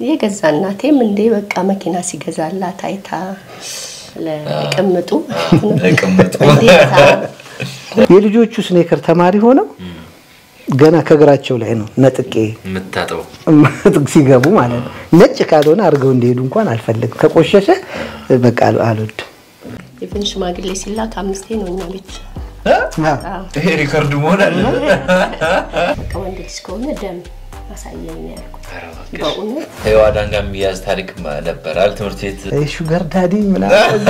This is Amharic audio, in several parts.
የገዛ እናቴም እንዴ በቃ መኪና ሲገዛላት አይታ ለቅምጡ የልጆቹ sneaker ተማሪ ሆነው ገና ከእግራቸው ላይ ነው ነጥቄ የምታጠበው ሲገቡ ማለት ነው። ነጭ ካልሆነ አድርገው እንዲሄዱ እንኳን አልፈልግም። ከቆሸሸ በቃ አልወድም። even ሽማግሌ ሲላክ አምስቴ ነው እኛ ቤት አዎ። ይሄ record መሆን አለበት። በቃ ወንድ ልጅ ከሆነ ደም አሳየኝ ያልኩት። በእውነት ጋር የሚያዝ ታሪክ አለ ትምህርት ቤት? ሹገር ዳዲ ምናምን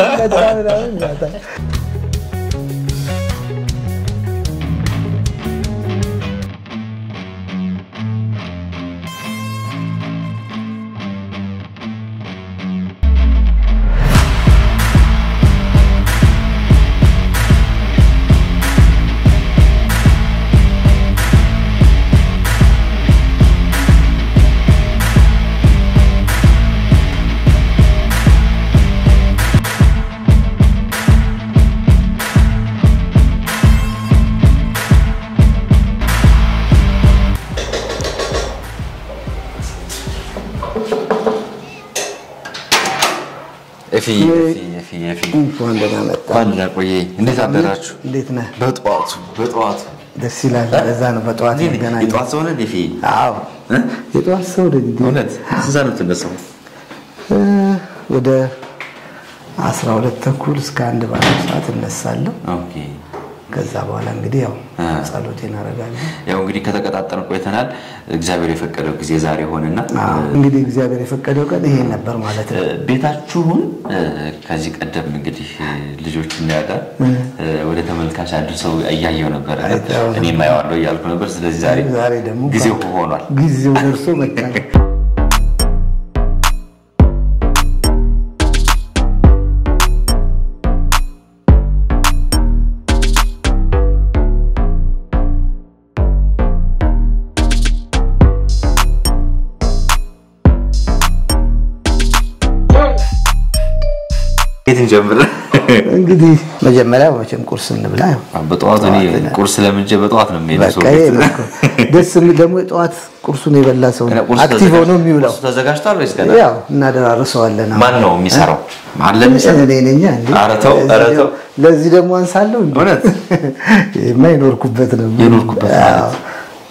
ኤፊ እንኳን ደህና መጣ። እንኳን ደህና ቆየኝ። እንዴት አደራችሁ? እንዴት ነህ? በጠዋቱ በጠዋቱ ደስ ይላል። ለዛ ነው በጠዋት? ገናኝ። የጠዋት ሰው ነህ ኤፊ? አዎ? የጠዋት ሰው ነኝ? እውነት ስንት ነው የምትነሳው? ወደ አስራ ሁለት ተኩል እስከ አንድ ባለው ሰዓት እነሳለሁ። okay ከዛ በኋላ እንግዲህ ያው ጸሎቴን አደርጋለሁ። ያው እንግዲህ ከተቀጣጠርን ቆይተናል። እግዚአብሔር የፈቀደው ጊዜ ዛሬ ሆነና እንግዲህ እግዚአብሔር የፈቀደው ቀን ይሄ ነበር ማለት ነው። ቤታችሁን ከዚህ ቀደም እንግዲህ ልጆች እናያዳል ወደ ተመልካች አድርሰው እያየው ነበር። እኔ የማየዋለሁ እያልኩ ነበር። ስለዚህ ዛሬ ዛሬ ደግሞ ጊዜው ሆኗል። ጊዜው ደርሶ መጣ። የት እንጀምር? እንግዲህ መጀመሪያ መቼም ቁርስ እንብላ። በጠዋት እኔ ቁርስ ለምጄ በጠዋት ነው የሚሄደው ደስ የሚል ደግሞ የጠዋት ቁርሱን የበላ ሰው active ሆኖ የሚውለው። ተዘጋጅቷል ወይስ ገና? ያው እናደራርሰዋለን። ማን ነው የሚሰራው? እኔ ነኝ እንዴ? ኧረ ተው፣ ኧረ ተው። ለዚህ ደግሞ አንሳለሁ? እውነት? ይሄማ የኖርኩበት ነው። የኖርኩበት ማለት?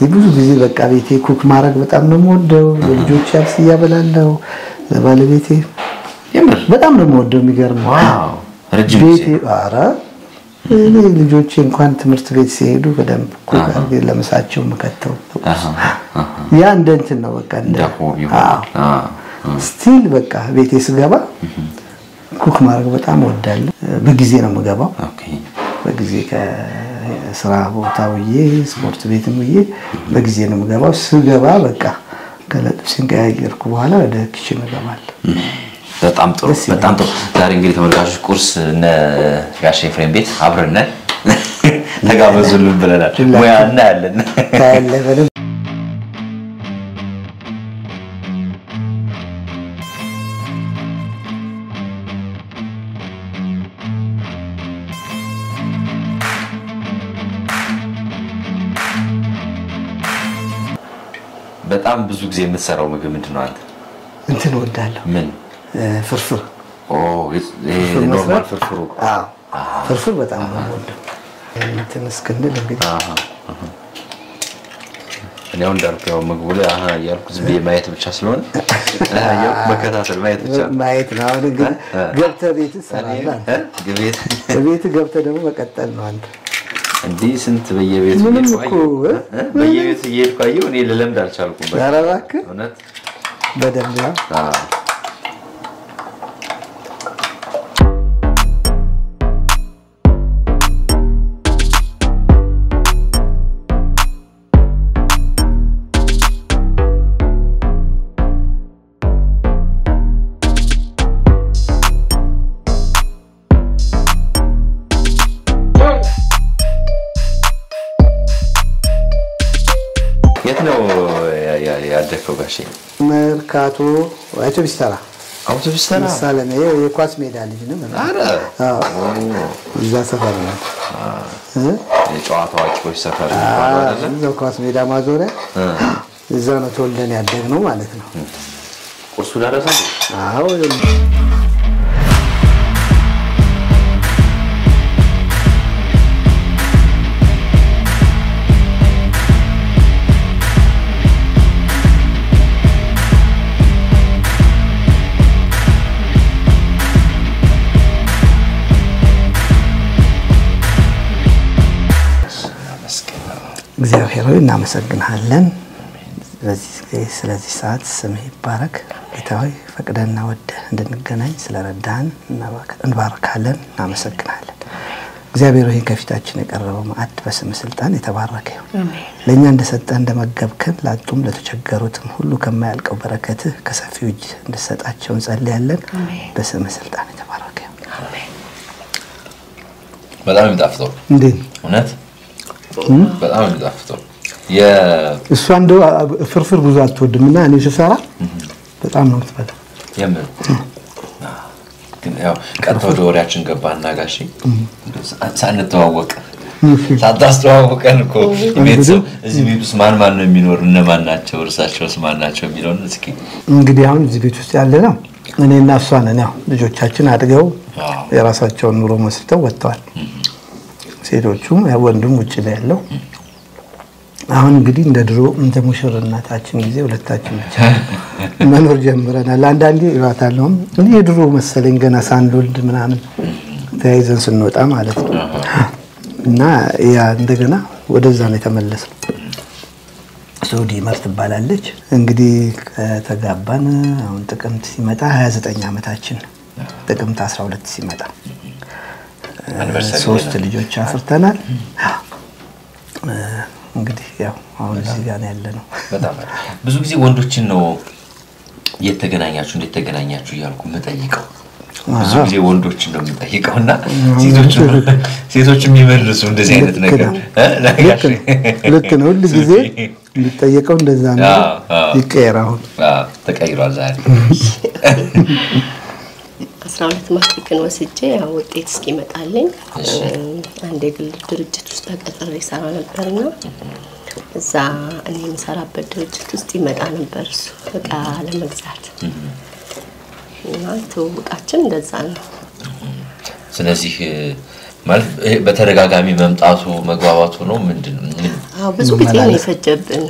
ብዙ ጊዜ በቃ ቤቴ cook ማድረግ በጣም ነው የምወደው። ለልጆቼ አብስዬ አበላለሁ። ባለቤቴ የምር? በጣም ነው የምወደው። የሚገርመው። wow! ረጅም ቤቴ ጊዜ ኧረ እኔ ልጆቼ እንኳን ትምህርት ቤት ሲሄዱ በደንብ cook አድርጌ ለምሳቸው የምከተው ያ እንደ እንትን ነው በቃ እንደ still በቃ ቤቴ ስገባ cook ማድረግ በጣም እወዳለሁ። በጊዜ ነው የምገባው። በጊዜ ከስራ ቦታ ውዬ ስፖርት ቤትም ውዬ በጊዜ ነው የምገባው። ስገባ በቃ ከዛ ልብሴን ቀያየርኩ በኋላ ወደ kitchen እገባለሁ። በጣም ጥሩ በጣም ጥሩ። ዛሬ እንግዲህ ተመልካቾች ቁርስ እነ ጋሽ ኤፍሬም ቤት አብረን ነን። ተጋበዙልን ብለናል። ሙያ እናያለን። በጣም ብዙ ጊዜ የምትሰራው ምግብ ምንድን ነው አንተ? እንትን እወዳለሁ። ምን? ፍርፍር normal? ፍርፍሩ። ፍርፍር በጣም ነው የምወደው። እንትን እስክንል እንግዲህ እኔ አሁን እንዳልኩ ያው ምግቡ ላይ አሃ እያልኩ ዝም ብዬ ማየት ብቻ ስለሆነ መከታተል ማየት ብቻ ማየት ነው። አሁን እንግዲህ? ገብተህ ቤት? ግቤት ቤት ገብተህ ደግሞ መቀጠል ነው አንተ። እንዲህ ስንት በየቤቱ ምንም እኮ? በየቤቱ እየሄድኩ አየሁ። እኔ ልለምድ አልቻልኩም። ኧረ እባክህ እውነት በደንብ አውቶቡስ ተራ አውቶቡስ ተራ? ምሳሌ ነው። የኳስ ሜዳ ልጅ ነው። ኧረ እዛ ሰፈር ነው።? የጨዋታ አዋቂዎች ሰፈር? እዛው ኳስ ሜዳ ማዞሪያ እዛ ነው ተወልደን ያደግነው ማለት ነው። ቁርሱ ደረሰ? አዎ እናመሰግንሃለን። ስለዚህ ስለዚህ ሰዓት ስምህ ይባረክ። ጌታ ሆይ ፈቅደህና ወደህ እንድንገናኝ ስለረዳህን እንባረካለን፣ እናመሰግናለን። እግዚአብሔር ሆይ ከፊታችን የቀረበው ማዕድ በስምህ ስልጣን የተባረከ ይሁን። ለእኛ እንደሰጠህ እንደመገብከን ላጡም ለተቸገሩትም ሁሉ ከማያልቀው በረከትህ ከሰፊው እጅ እንድሰጣቸው እንጸልያለን። በስምህ ስልጣን የተባረከ ይሁን። በጣም የሚጣፍጠው እንዴት? እውነት በጣም የሚጣፍጠው እሷ እንደው ፍርፍር ብዙ አትወድም እና እኔ ስሰራ በጣም ነው የምትበላው። የምን ግን ያው ቀጥታ ወደ ወሬያችን ገባና ጋሼ ሳንተዋወቅ ሳታስተዋውቀን እኮ ቤተሰብ እዚህ ቤት ውስጥ ማን ማን ነው የሚኖር እነማን ናቸው እርሳቸውስ ማን ናቸው የሚለውን እስኪ እንግዲህ አሁን እዚህ ቤት ውስጥ ያለ ነው። እኔና እሷ ነን። ያው ልጆቻችን አድገው የራሳቸውን ኑሮ መስርተው ወጥተዋል። ሴቶቹም ያው ወንዱም ውጭ ላይ ያለው አሁን እንግዲህ እንደ ድሮ እንደ ሙሽርነታችን ጊዜ ሁለታችን ብቻ መኖር ጀምረናል። አንዳንዴ እላታለሁም እኔ የድሮ መሰለኝ ገና ሳንወልድ ምናምን ተያይዘን ስንወጣ ማለት ነው። እና ያ እንደገና ወደዛ ነው የተመለስነው። ሶዲ መር ትባላለች። እንግዲህ ከተጋባን አሁን ጥቅምት ሲመጣ 29 ዓመታችን ጥቅምት 12 ሲመጣ ሶስት ልጆች አፍርተናል። እንግዲህ ያው አሁን እዚህ ጋር ነው ያለ ነው። በጣም ብዙ ጊዜ ወንዶችን ነው የት ተገናኛችሁ እንዴት ተገናኛችሁ እያልኩ የምጠይቀው ብዙ ጊዜ ወንዶችን ነው የምጠይቀው እና ሴቶች የሚመልሱ እንደዚህ አይነት ነገር? ልክ? ነው። ሁል ጊዜ የሚጠየቀው እንደዛ ነው። ይቀየር አሁን ተቀይሯል ዛሬ አስራ ሁለት ማትሪክን ወስጄ ያው ውጤት እስኪመጣልኝ አንድ የግል ድርጅት ውስጥ ተቀጥሬ ይሰራ ነበርና እዛ እኔ የምሰራበት ድርጅት ውስጥ ይመጣ ነበር እሱ እቃ ለመግዛት። እና ትውውቃችን እንደዛ ነው። ስለዚህ ማለት ይሄ በተደጋጋሚ መምጣቱ መግባባቱ ነው ምንድን ነው? ብዙ ጊዜ ነው የፈጀብን።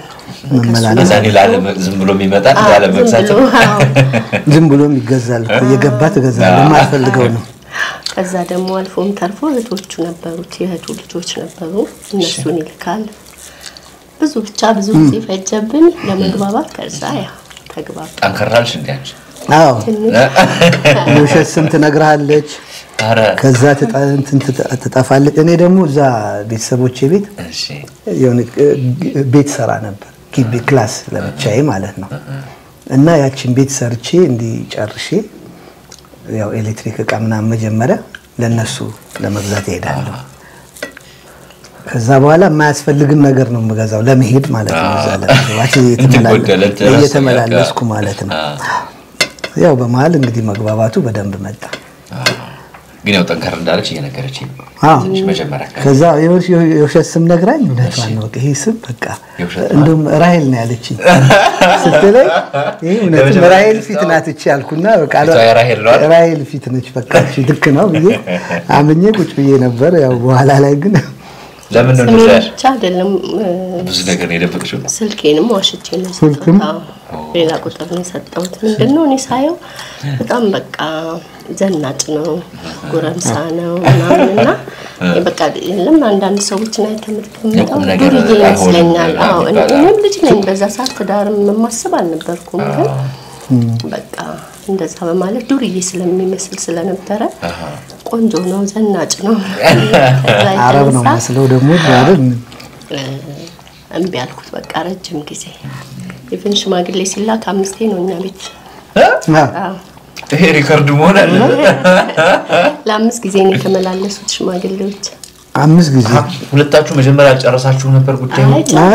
ላለ- ዝም ብሎ ይመጣል አዎ፣ ላለ ዝም ብሎ ይገዛል እኮ እየገባ ትገዛለህ። የማልፈልገው ነው። ከዛ ደግሞ አልፎም ተርፎ እህቶቹ ነበሩት፣ የእህቱ ልጆች ነበሩ። እነሱን ይልካል። ብዙ ብቻ ብዙ ጊዜ ፈጀብን ለመግባባት። ከዛ ያ ተግባባ። ጠንከራልሽ እንዲ አንቺ አዎ የውሸት ስም ትነግርሃለች። ከዛ ትጠ- እንትን ትጠ- ትጠፋለች። እኔ ደግሞ እዛ ቤተሰቦቼ ቤት ቤት ሰራ ነበር ግቢ class ለብቻዬ ማለት ነው። እና ያችን ቤት ሰርቼ እንዲህ ጨርሼ ያው ኤሌክትሪክ እቃ ምናምን መጀመሪያ ለነሱ ለመግዛት እሄዳለሁ። ከዛ በኋላ የማያስፈልግን ነገር ነው የምገዛው ለመሄድ ማለት ነው። እየተመላለስኩ ማለት ነው። ያው በመሀል እንግዲህ መግባባቱ በደንብ መጣ። ግን ያው ጠንከር እንዳለች እየነገረች አዎ። ትንሽ መጀመሪያ አካባቢ ከዛ የውሽ- የውሸት ስም ነግራኝ እውነቷን ነው። በቃ ይሄ ስም በቃ? እንደውም ራሄል ነው ያለችኝ ስትለኝ ይሄ እውነትም ራሄል ፊት ናት እቺ ያልኩና? ራሄል ፊት ነች በቃ ልክ ነው ብዬ አምኜ ቁጭ ብዬ ነበር። ያው በኋላ ላይ ግን ለምን ብቻ አይደለም እ፣ ብዙ ነገር ነው የደበቅሽው? ስልኬንም ዋሽቼ ነው ስልክም? ሌላ ቁጥር ነው የሰጠሁት። ምንድን ነው እኔ ሳየው በጣም በቃ ዘናጭ ነው፣ ጎረምሳ ነው ምናምን እና በቃ የለም። አንዳንድ ሰዎችን ነገር ዱርዬ ይመስለኛል። አዎ፣ እኔ- ይባላል። እኔም ልጅ ነኝ። በዛ ሰዓት ትዳርም የማስብ አልነበርኩም፣ ግን በቃ እንደዛ በማለት ዱርዬ ስለሚመስል ስለነበረ ቆንጆ ነው፣ ዘናጭ ነው። አረብ ነው መስለው ደግሞ አይደል? እምቢ አልኩት። በቃ ረጅም ጊዜ። even ሽማግሌ ሲላክ አምስቴ ነው እኛ ቤት። ይሄ record መሆን አለ። ለአምስት ጊዜ ነው የተመላለሱት ሽማግሌዎች። አምስት ጊዜ ሁለታችሁ መጀመሪያ አልጨረሳችሁ ነበር ጉዳዩ? ያው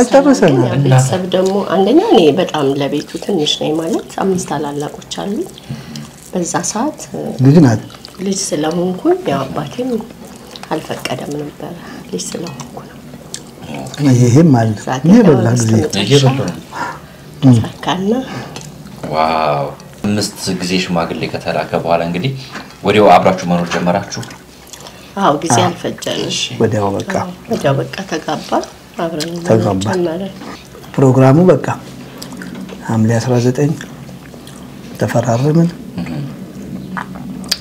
ቤተሰብ ደግሞ አንደኛ እኔ በጣም ለቤቱ ትንሽ ነኝ ማለት አምስት ታላላቆች አሉ። በዛ ሰዓት ልጅ ናት። ልጅ ስለሆንኩኝ ያው አባቴም አልፈቀደም ነበረ ልጅ ስለሆንኩ ነው። ይሄም አለ እዛ ግን ይሄ ያው በላ ጊዜ ተሳካና ዋው አምስት ጊዜ ሽማግሌ ከተላከ በኋላ እንግዲህ ወዲያው አብራችሁ መኖር ጀመራችሁ? አዎ ጊዜ አልፈጀንም። ወዲያው በቃ ወዲያው በቃ ተጋባን፣ አብረን ተጋባን። ፕሮግራሙ በቃ ሐምሌ 19 ተፈራረምን።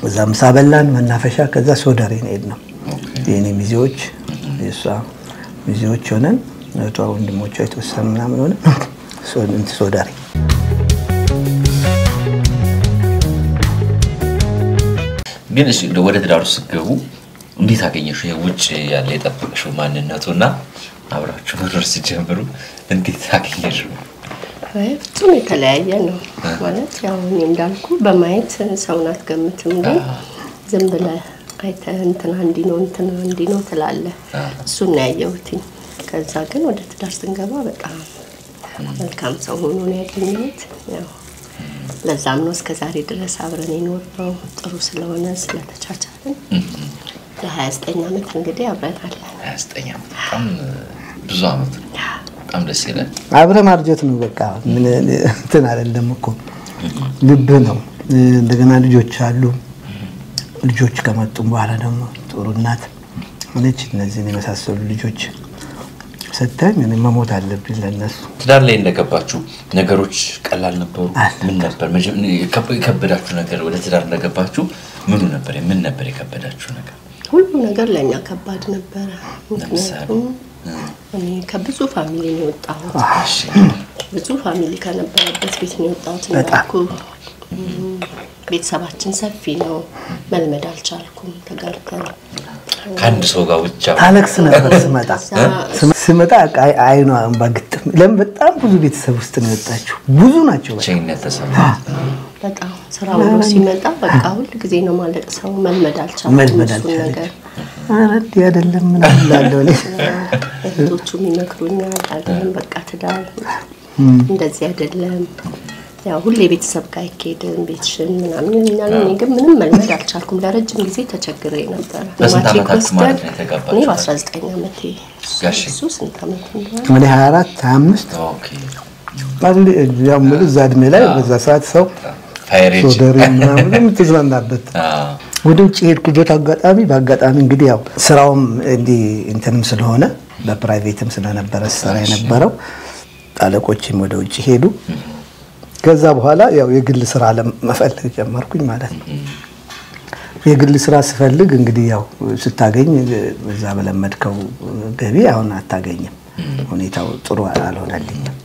እዛ ምሳ በላን መናፈሻ። ከዛ ሶደሬ ነው የሄድነው። የእኔ ሚዜዎች የእሷ ሚዜዎች ሆነን እህቷ ወንድሞቿ የተወሰኑ ምናምን ሆነ ሶደሬ ግን እሺ ወደ ትዳሩ ስትገቡ እንዴት አገኘሽው? ይሄ ውጭ ያለ የጠበቅሽው ማንነቱ እና አብራችሁ መኖር ሲጀምሩ እንዴት አገኘሽው? አይ ፍጹም የተለያየ ነው ማለት ያው እኔ እንዳልኩ በማየት ሰውን አትገምትም፣ ግን ዝም ብለህ አይተህ እንትና እንዲህ ነው እንትና እንዲህ ነው ትላለህ። እሱን ነው ያየሁትኝ። ከዛ ግን ወደ ትዳር ስንገባ በጣም መልካም ሰው ሆኖ ነው ያገኘሁት። ያው ለዛም ነው እስከ ዛሬ ድረስ አብረን የኖርነው ጥሩ ስለሆነ ስለተቻቻልን ለ29 ዓመት እንግዲህ አብረን አለን። 29 ዓመት በጣም ብዙ ዓመት ነው። በጣም ደስ ይላል። አብረ ማርጀት ነው በቃ ምን እንትን አይደለም እኮ ልብህ ነው። እንደገና ልጆች አሉ። ልጆች ከመጡም በኋላ ደግሞ ጥሩ እናት ሆነች። እነዚህን የመሳሰሉ ልጆች ሰታኝ እኔ መሞት አለብኝ ለነሱ። ትዳር ላይ እንደገባችሁ ነገሮች ቀላል ነበሩ? አልነበሩም። ምን ነበር የከበዳችሁ ነገር? ወደ ትዳር እንደገባችሁ ምኑ ነበር? ምን ነበር የከበዳችሁ ነገር? ሁሉ ነገር ለእኛ ከባድ ነበረ።? ምክንያቱም እኔ ከብዙ family ነው የወጣሁት። እሺ። ብዙ family ከነበረበት ቤት ነው የወጣሁት። በጣም። እንዳልኩ ቤተሰባችን ሰፊ ነው። መልመድ አልቻልኩም። ተጋርተን ከአንድ ሰው ጋር ብቻ ታለቅስ ነበር ስመጣ ስመጣ በቃ አይ- አይኗ እንባ ግጥም። ለምን በጣም ብዙ ቤተሰብ ውስጥ ነው የወጣችው። ብዙ ናቸው በቃ። ብቸኝነት ተሰማ። በጣም ስራ ውሎ ሲመጣ በቃ ሁል ጊዜ ነው ማለቅ ሰው መልመድ አልቻልኩም። መልመድ አልቻለችም። አይደለም ምናምን እላለሁ እኔ። እህቶቹም ይመክሩኛል። አይደለም በቃ ትዳር እንደዚህ አይደለም። ያው ሁሌ ቤተሰብ ጋር አይካሄድም ቤትሽን ምናምን ይሉኛል። እኔ ግን ምንም መልመድ አልቻልኩም። ለረጅም ጊዜ ተቸግሬ ነበረ። በስንት ማትሪክ ወስደን? እኔ በ19 ዓመቴ ጋሼ? እሱ ስንት ዓመት እንደሆነ 24 25 okay። አንድ ያው የምልህ እዛ እድሜ ላይ በዛ ሰዓት ሰው ሶደሬ ምናምን የምትዝናናበት አዎ። ወደ ውጭ የሄድኩበት አጋጣሚ በአጋጣሚ እንግዲህ ያው ስራውም እንዲህ እንትንም ስለሆነ በፕራይቬትም ስለነበረ ስራ የነበረው አለቆችም ወደ ውጭ ሄዱ። ከዛ በኋላ ያው የግል ስራ ለመፈለግ ጀመርኩኝ ማለት ነው። የግል ስራ ስፈልግ እንግዲህ ያው ስታገኝ እዛ በለመድከው ገቢ አሁን አታገኝም። ሁኔታው ጥሩ አልሆነልኝም።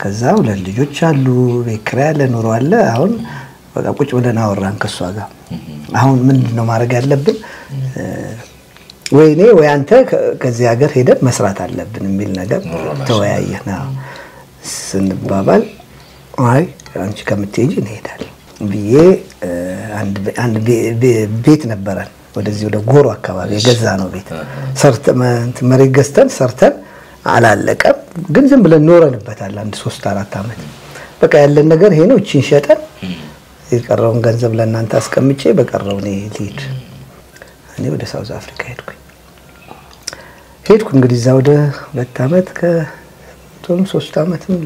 ከዛ ሁለት ልጆች አሉ፣ ቤት ኪራይ አለ፣ ኑሮ አለ። አሁን በቃ ቁጭ ብለን አወራን ከእሷ ጋር አሁን ምንድን ነው ማድረግ ያለብን ወይ እኔ ወይ አንተ ከዚህ ሀገር ሄደን መስራት አለብን የሚል ነገር ተወያየን። ስንባባል አይ አንቺ ከምትሄጂ እንሄዳለን ብዬ አንድ ቤት ነበረን። ወደዚህ ወደ ጎሮ አካባቢ የገዛ ነው ቤት መሬት ገዝተን ሰርተን አላለቀም፣ ግን ዝም ብለን ኖረንበታል አንድ ሶስት አራት ዓመት። በቃ ያለን ነገር ይሄ ነው። እቺን ሸጠን የቀረውን ገንዘብ ለእናንተ አስቀምጬ በቀረው እኔ ልሂድ። እኔ ወደ ሳውዝ አፍሪካ ሄድኩኝ። ሄድኩ እንግዲህ እዛ ወደ ሁለት ዓመት ከቶም ሶስት ዓመትም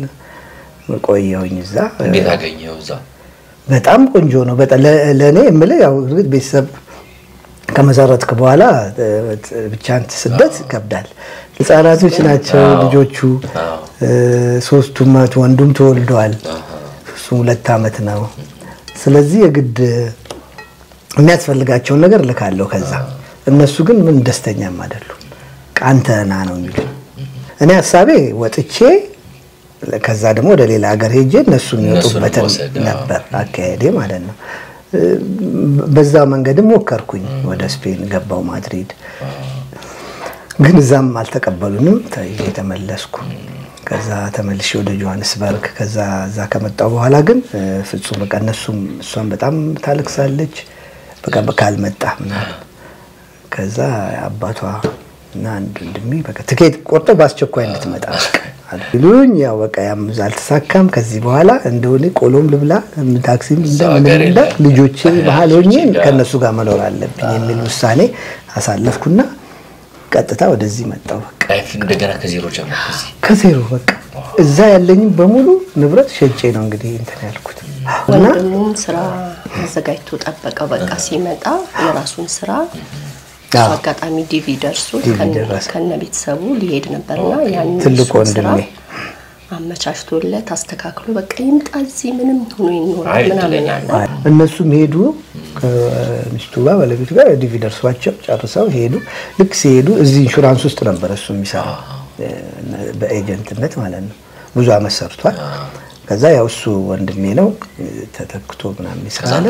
ቆየሁኝ እዛ። እንዴት አገኘው እዛ? በጣም ቆንጆ ነው። ለእኔ የምልህ ያው እርግጥ ቤተሰብ ከመሰረትክ በኋላ ብቻህን ስደት ይከብዳል። ህጻናቶች ናቸው ልጆቹ ሶስቱም ወንዱም ተወልደዋል። እሱም ሁለት ዓመት ነው። ስለዚህ የግድ የሚያስፈልጋቸውን ነገር ልካለሁ ከዛ። እነሱ ግን ምን ደስተኛም አይደሉም። ቃንተ ና ነው የሚሉ። እኔ ሀሳቤ ወጥቼ ከዛ ደግሞ ወደ ሌላ ሀገር ሄጄ እነሱ የሚወጡበትን ነበር አካሄዴ ማለት ነው። በዛ መንገድም ሞከርኩኝ። ወደ ስፔን ገባው ማድሪድ ግን እዛም አልተቀበሉንም። ተይዤ ተመለስኩ። ከዛ ተመልሼ ወደ ጆሃንስበርግ ከዛ እዛ ከመጣሁ በኋላ ግን ፍጹም በቃ እነሱም እሷም በጣም ታለቅሳለች። በቃ ካልመጣ ምናምን ከዛ አባቷ እና አንድ ወንድሜ በቃ ትኬት ቆርጦ በአስቸኳይ እንድትመጣ በቃ አሉ። ይሉኝ ያው በቃ ያም እዛ አልተሳካም። ከዚህ በኋላ እንደሆነ ቆሎም ልብላ ታክሲም እንደ እዛው ምንም ሀገር እንደ የለም። ልጆቼ ባህል ሆኜ ከእነሱ ጋር መኖር አለብኝ የሚል ውሳኔ አሳለፍኩና ቀጥታ ወደዚህ መጣሁ። እንደገና ከዜሮ ጀመር እዚህ ከዜሮ በቃ እዛ ያለኝም በሙሉ ንብረት ሸጬ ነው እንግዲህ እንትን ያልኩት እና ወንድሙም ስራ አዘጋጅቶ ጠበቀው። በቃ ሲመጣ የራሱን ስራ አጋጣሚ DV ደርሶ ከነ- ቤተሰቡ ሊሄድ ነበርና እሱን ስራ ወንድሜ አመቻችቶለት አስተካክሎ በቃ ይምጣ እዚህ ምንም ሆኖ ይኖራል ምናምን አለ። እነሱም ሄዱ ከሚስቱ ጋር ባለቤቱ ጋር DV ደርሷቸው ጨርሰው ሄዱ። ልክ ሲሄዱ እዚህ ኢንሹራንስ ውስጥ ነበረ እሱ የሚሰራው በ agent ነት ማለት ነው። ብዙ አመት ሰርቷል። ከዛ ያው እሱ ወንድሜ ነው ተተክቶ ምናምን ይሰራል።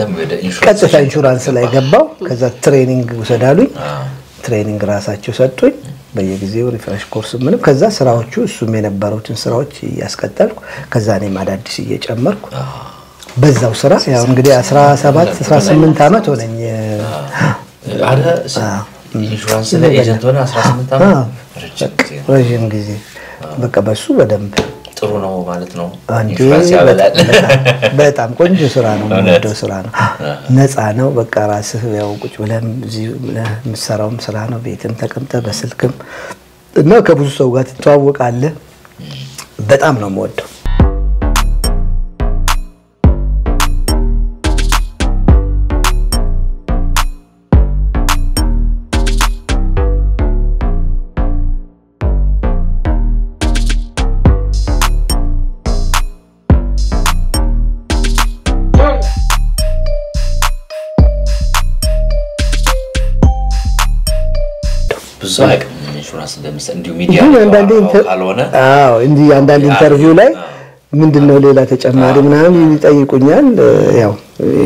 ቀጥታ ኢንሹራንስ ላይ ገባው። ከዛ training ውሰድ አሉኝ። training ራሳቸው ሰጡኝ። በየጊዜው refresh course ምንም። ከዛ ስራዎቹ እሱም የነበሩትን ስራዎች እያስቀጠልኩ ከዛ እኔም አዳዲስ እየጨመርኩ በዛው ስራ ያው እንግዲህ 17 18 ዓመት ሆነኝ። ኢንሹራንስ ላይ agent ሆነ 18 ዓመት ረጅም ጊዜ በቃ በሱ በደንብ ጥሩ ነው ማለት ነው። በጣም- ቆንጆ ስራ ነው፣ የምወደው ስራ ነው። ነፃ ነው። በቃ ራስህ ያው ቁጭ ብለህ እዚህ ብለህ የምትሰራውም ስራ ነው። ቤትም ተቀምጠህ በስልክም እና ከብዙ ሰው ጋር ትተዋወቃለህ። በጣም ነው የምወደው። እንዲህ አንዳንድ interview ላይ ምንድን ነው ሌላ ተጨማሪ ምናምን ይጠይቁኛል። ያው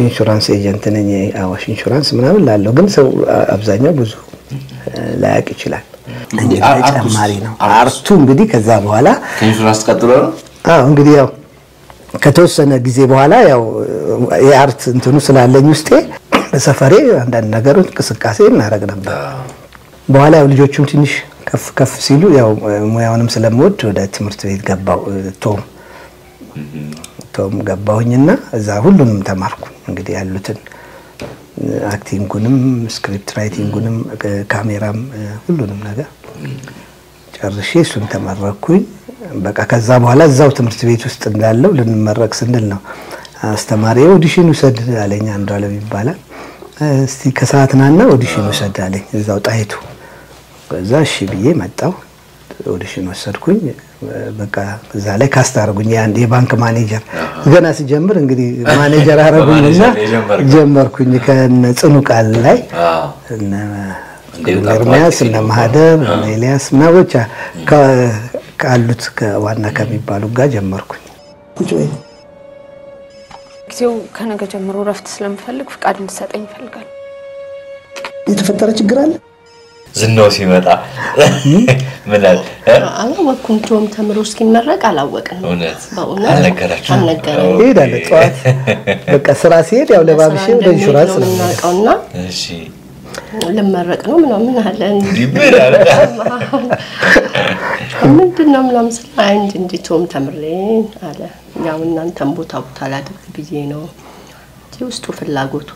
ኢንሹራንስ agent ነኝ አዋሽ ኢንሹራንስ ምናምን ላለው ግን ሰው አብዛኛው ብዙ ላያውቅ ይችላል።? ተጨማሪ ነው? art ኡ እንግዲህ ከዛ በኋላ ከኢንሹራንስ ቀጥሎ ነው። አዎ እንግዲህ ያው ከተወሰነ ጊዜ በኋላ ያው የ art እንትኑ ስላለኝ ውስጤ በሰፈሬ አንዳንድ ነገሮች እንቅስቃሴ እናደርግ ነበር። በኋላ ያው ልጆቹም ትንሽ ከፍ ከፍ ሲሉ ያው ሙያውንም ስለምወድ ወደ ትምህርት ቤት ገባው ቶም ቶም ገባሁኝና እዛ ሁሉንም ተማርኩ። እንግዲህ ያሉትን acting ኡንም፣ script writing ኡንም፣ ካሜራም ሁሉንም ነገር ጨርሼ እሱን ተመረኩኝ። በቃ ከዛ በኋላ እዛው ትምህርት ቤት ውስጥ እንዳለው ልንመረቅ ስንል ነው አስተማሪ audition ውሰድ አለኝ። አንዱ አለም ይባላል። እስቲ ከሰዓት ናና audition ውሰድ አለኝ እዛው ጣይቱ። ከዛ እሺ ብዬ መጣው። audition ወሰድኩኝ። በቃ እዛ ላይ cast አደረጉኝ። የአንድ የባንክ ማኔጀር ገና ሲጀምር እንግዲህ ማኔጀር አደረጉኝና? ጀመርኩኝ ከነ ጽኑ ቃል ላይ እነ ኤርሚያስ? እነ ማህደር እነ ኤልያስ ምናምን ብቻ ካሉት ከዋና ከሚባሉ ጋር ጀመርኩኝ። ጊዜው ከነገ ጀምሮ እረፍት ስለምፈልግ ፍቃድ እንድሰጠኝ ይፈልጋል። የተፈጠረ ችግር አለ? ዝናው ሲመጣ ምን አለ? አላወቅኩም። ቶም ተምሮ እስኪመረቅ አላወቅንም። እውነት በእውነት አልነገራችሁም? አልነገረንም። እሄዳለሁ ጠዋት በቃ ስራ ሲሄድ ያው ለባብሼ ወደ ኢንሹራንስ ነው የምሄደው። የምናውቀውና እሺ ልመረቅ ነው ምናምን አለ ምንድን ነው ምናምን አይ እንጂ ቶም ተምሬ አለ። ያው እናንተም ቦታ ቦታ ላድርግ ብዬ ነው ውስጡ ፍላጎቱ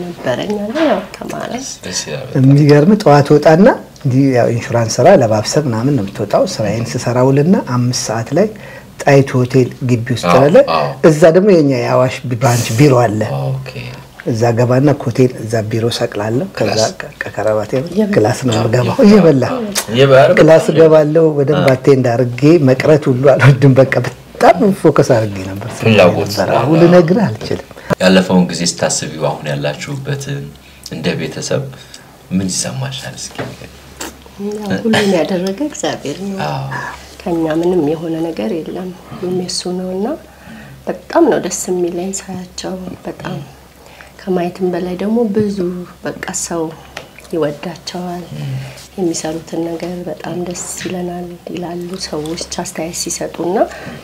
ነበረኝ አለ። ያው ተማረ። የሚገርም ጠዋት ወጣና እንዲህ ያው ኢንሹራንስ ስራ ለባብሰህ ምናምን ነው የምትወጣው። ስራዬን ስሰራ ውልና አምስት ሰዓት ላይ ጣይቱ ሆቴል ግቢ ውስጥ አለ። እዛ ደግሞ የኛ የአዋሽ branch ቢሮ አለ። okay እዛ ገባና ኮቴን እዛ ቢሮ ሰቅላለሁ። ከዛ? ከከረባቴ class ነው የምገባው እየበላ class እገባለሁ። በደንብ attend አድርጌ መቅረት ሁሉ አልወድም። በቃ በጣም focus አድርጌ ነበር አሁን ልነግርህ አልችልም። ያለፈውን ጊዜ ስታስቢው አሁን ያላችሁበትን እንደ ቤተሰብ ምን ይሰማሻል? እስኪ ሁሉም ያደረገ እግዚአብሔር ነው። ከኛ ምንም የሆነ ነገር የለም። ሁሉም የሱ ነው እና በጣም ነው ደስ የሚለኝ ሳያቸው። በጣም ከማየትም በላይ ደግሞ ብዙ በቃ ሰው ይወዳቸዋል። የሚሰሩትን ነገር በጣም ደስ ይለናል ይላሉ ሰዎች አስተያየት ሲሰጡና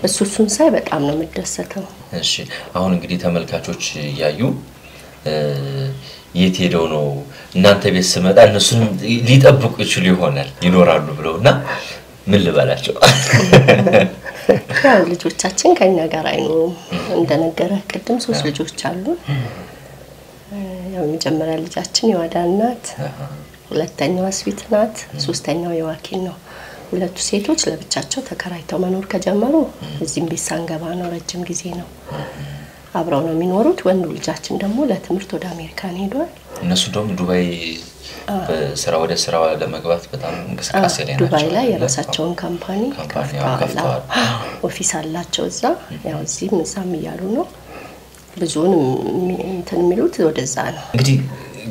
እሱ እሱን ሳይ በጣም ነው የምደሰተው። እሺ አሁን እንግዲህ ተመልካቾች እያዩ የት ሄደው ነው እናንተ ቤት ስመጣ እነሱንም ሊጠብቁ ይችሉ ይሆናል ይኖራሉ ብለው እና ምን ልበላቸው? ያው ልጆቻችን ከኛ ጋር አይኖሩም። እንደነገረ ቅድም ሶስት ልጆች አሉ። ያው የመጀመሪያ ልጃችን ዮአዳን ናት ሁለተኛዋ ስዊት ናት፣ ሶስተኛው ዮዋኪን ነው። ሁለቱ ሴቶች ለብቻቸው ተከራይተው መኖር ከጀመሩ እዚህም ቤት ሳንገባ ነው፣ ረጅም ጊዜ ነው አብረው ነው የሚኖሩት። ወንዱ ልጃችን ደግሞ ለትምህርት ወደ አሜሪካን ሄዷል። እነሱ ደግሞ ዱባይ በስራ ወደ ስራ ለመግባት በጣም እንቅስቃሴ ላይ ናቸው። ዱባይ ላይ? የራሳቸውን company ከፍተዋል። office አላቸው እዛ። ያው እዚህም እዛም እያሉ ነው። ብዙውን እንትን የሚሉት ወደዛ ነው። እንግዲህ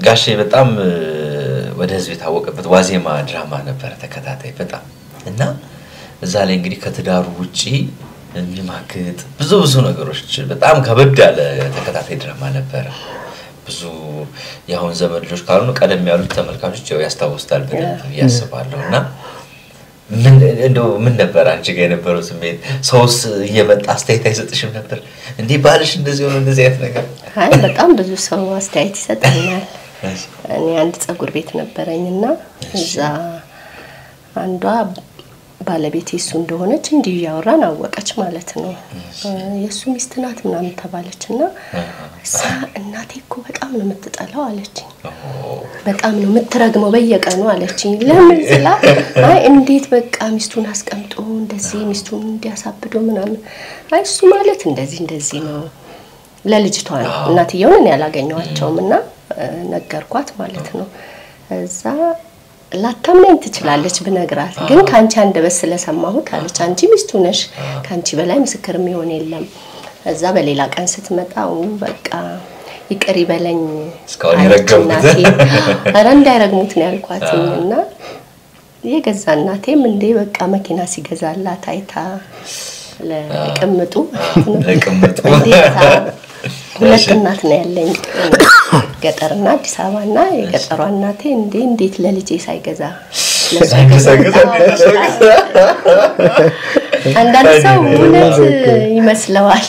ጋሼ በጣም ወደ ህዝብ የታወቀበት ዋዜማ ድራማ ነበረ ተከታታይ በጣም እና እዛ ላይ እንግዲህ ከትዳሩ ውጪ የሚማግጥ ብዙ ብዙ ነገሮች በጣም ከበድ ያለ ተከታታይ ድራማ ነበረ። ብዙ የአሁን ዘመን ልጆች ካልሆኑ ቀደም ያሉት ተመልካቾች ያው ያስታውሱታል በደንብ ብዬ አስባለሁ እና እንደው ምን ነበር አንቺ ጋር የነበረው ስሜት? ሰውስ እየመጣ አስተያየት አይሰጥሽም ነበር? እንዲህ ባልሽ እንደዚህ ሆነ እንደዚህ አይነት ነገር አይ በጣም ብዙ ሰው አስተያየት ይሰጠኛል። እኔ አንድ ፀጉር ቤት ነበረኝ እና እዛ አንዷ ባለቤቴ እሱ እንደሆነች እንዲሁ እያወራን አወቀች ማለት ነው። የእሱ ሚስት ናት ምናምን ተባለች እና እሳ እናቴ እኮ በጣም ነው የምትጠላው አለችኝ። በጣም ነው የምትረግመው በየቀኑ አለችኝ። ለምን ስላ አይ እንዴት በቃ ሚስቱን አስቀምጦ እንደዚህ ሚስቱን እንዲያሳብዶ ምናምን አይ እሱ ማለት እንደዚህ እንደዚህ ነው ለልጅቷ ነው። እናትየውን እኔ ያላገኘዋቸውም እና ነገርኳት ማለት ነው። እዛ ላታምነኝ ትችላለች ብነግራት፣ ግን ከአንቺ አንደበት ስለሰማሁት አለች። አንቺ ሚስቱ ነሽ፣ ከአንቺ በላይ ምስክር የሚሆን የለም። እዛ በሌላ ቀን ስትመጣ ው በቃ ይቅር ይበለኝ አለች እናቴ። ኧረ እንዳይረግሙት ነው ያልኳትኝ እና የገዛ እናቴም እንዴ በቃ መኪና ሲገዛላት አይታ ለቅምጡ ለቅምጡ። ሁለት እናት ነው ያለኝ። ገጠርና አዲስ አበባ እና የገጠሯ እናቴ እንዴ እንዴት ለልጄ ሳይገዛ? አንዳንድ ሰው እውነት ይመስለዋል